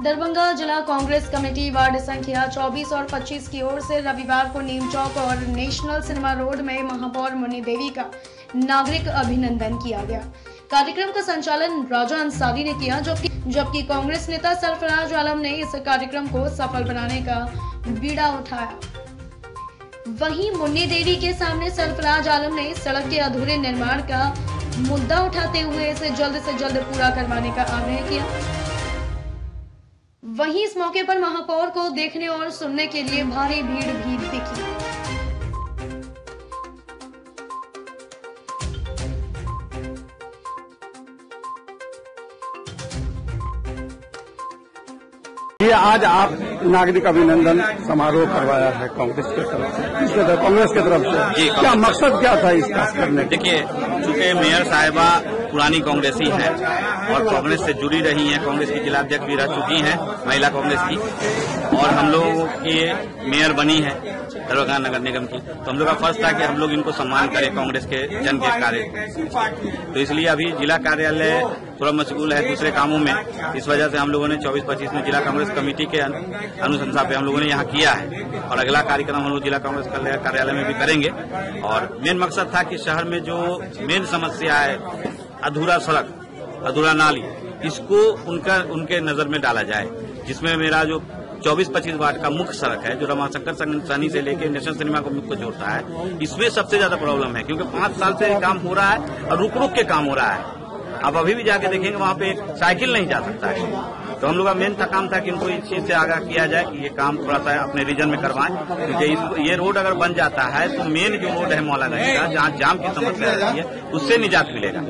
दरभंगा जिला Congress committee ward संख्या 24 और 25 की ओर से रविवार को नीम चौक और नेशनल सिनेमा रोड में महापौर मुनि देवी का नागरिक अभिनंदन किया गया। कार्यक्रम का संचालन राजा अंसारी ने किया जबकि जबकि कांग्रेस नेता सरफराज आलम ने इस कार्यक्रम को सफल बनाने का बीड़ा उठाया। वहीं मुन्नी देवी के सामने सरफराज आलम ने सड़क के अधूरे निर्माण का मुद्दा उठाते हुए इसे जल्द से जल्द पूरा करवाने का आग्रह किया। वहीं इस मौके पर महापौर को देखने और सुनने के लिए भारी भीड़ भी दिखी। ये आज आप नागरिक अभिनंदन समारोह करवाया है कांग्रेस की तरफ़ से। किसके तरफ़ कांग्रेस की तरफ़ से? क्या मकसद क्या था इस खास करने देखिए चूँकि मेयर साहिबा पुरानी कांग्रेसी हैं और कांग्रेस से जुड़ी रही हैं। कांग्रेस की जिलाध्यक्ष भी रह चुकी हैं, महिला कांग्रेस की। और हम लोग की मेयर बनी है दरभंगा नगर निगम की। तो हम लोग का फ़र्ज़ था कि हम लोग इनको सम्मान करें कांग्रेस के जन के कार्य। तो इसलिए अभी जिला कार्यालय थोड़ा मशगूल है दूसरे कामों में। इस वजह से हम लोगों ने 24-25 में जिला कांग्रेस कमेटी के अनुशंसा पे हम लोगों ने यहाँ किया है। और अगला कार्यक्रम हम लोग जिला कांग्रेस कार्यालय में भी करेंगे। और मेन मकसद था कि शहर में जो मेन समस्या है अधूरा सड़क, अधूरा नाली, इसको उनका, उनके नज़र में डाला जाए, जिसमें मेरा जो 24-25 वार्ड का मुख्य सड़क है, जो रमाशंकर सनी से लेके नेशनल सिनेमा को मुख्य को जोड़ता है, इसमें सबसे ज़्यादा प्रॉब्लम है, क्योंकि पाँच साल से काम हो रहा है और रुक रुक के काम हो रहा है। अब अभी भी जाके देखेंगे, वहाँ पे साइकिल नहीं जा सकता है। तो हम लोग का मेन था काम था कि इनको इस चीज़ से आगाह किया जाए कि ये काम थोड़ा सा अपने रीजन में करवाएँ। क्योंकि इस- ये रोड अगर बन जाता है तो मेन जो रोड है मौलागंज का जहाँ जाम की समस्या रहती है उससे निजात मिलेगा।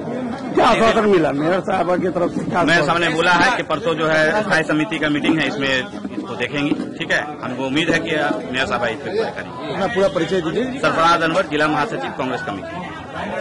क्या आश्वासन मिला? मेयर साहबा की तरफ़ से क्या मैं आश्वासन? सामने बोला है कि परसों जो है स्थायी समिति का मीटिंग है इसमें इसको देखेंगी। ठीक है? हमको उम्मीद है कि मेयर साहब इस पर करेंगे। पूरा परिचय दीजिए। सरफराज अनवर जिला महासचिव कांग्रेस कमेटी।